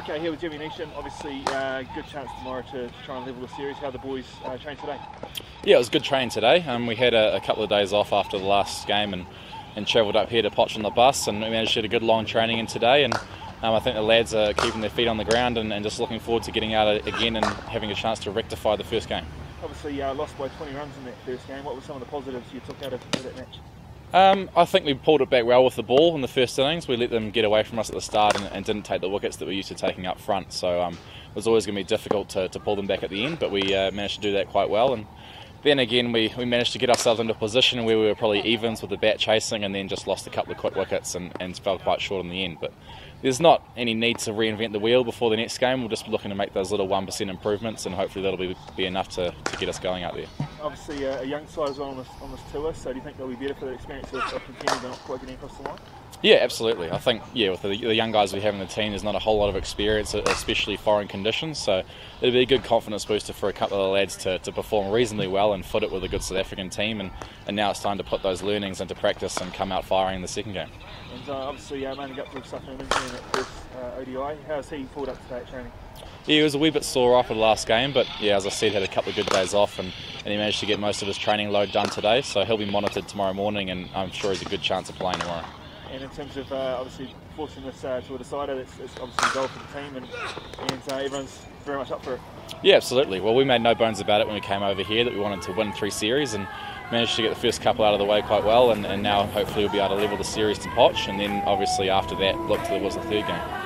Okay, here with Jimmy Neesham. Obviously, uh, good chance tomorrow to, to, try and level the series. How the boys uh, train today? Yeah, it was a good training today. Um, we had a, a, couple of days off after the last game and, and travelled up here to Potch on the bus, and we managed to get a good long training in today. And um, I think the lads are keeping their feet on the ground and, and, just looking forward to getting out again and having a chance to rectify the first game. Obviously, uh, lost by 20 runs in that first game. What were some of the positives you took out of that match? Um, I think we pulled it back well with the ball in the first innings. We let them get away from us at the start and, and didn't take the wickets that we're used to taking up front. So um, it was always going to be difficult to, to, pull them back at the end, but we uh, managed to do that quite well. And then again, we, we managed to get ourselves into a position where we were probably evens with the bat chasing and then just lost a couple of quick wickets and, and fell quite short in the end. But there's not any need to reinvent the wheel before the next game. We'll just looking to make those little 1% improvements and hopefully that'll be, be enough to, to get us going out there obviously uh, a young side as well on this, on this tour, so do you think they'll be better for the experience of, of continuing but not quite getting across the line? Yeah, absolutely. I think yeah, with the, the, young guys we have in the team, there's not a whole lot of experience, especially foreign conditions. So it'll be a good confidence booster for a couple of the lads to, to perform reasonably well and foot it with a good South African team. And, and now it's time to put those learnings into practice and come out firing in the second game. And uh, obviously, uh, Manning up to suffering an injury in that first uh, ODI. How's he pulled up today at training? Yeah, he was a wee bit sore after the last game, but yeah, as I said, had a couple of good days off and, and he managed to get most of his training load done today. So he'll be monitored tomorrow morning, and I'm sure he's a good chance of playing tomorrow. And in terms of uh, obviously forcing this uh, to a decider, it's, it's obviously a goal for the team, and, and uh, everyone's very much up for it. Yeah, absolutely. Well, we made no bones about it when we came over here that we wanted to win three series, and managed to get the first couple out of the way quite well, and, and now hopefully we'll be able to level the series to Potch, and then obviously after that look to the, was the third game.